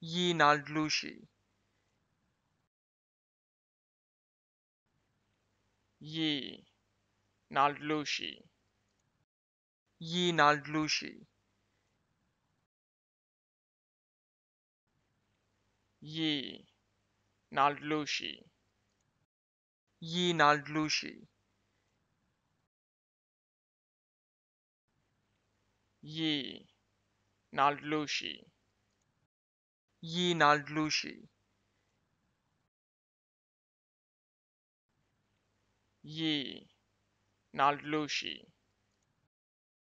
Yi Naldlushi Yi Naldlushi Yi Naldlushi Yi Naldlushi Yi Naldlushi Yi Naldlushi Yinald Lushi Yi Nald Lushi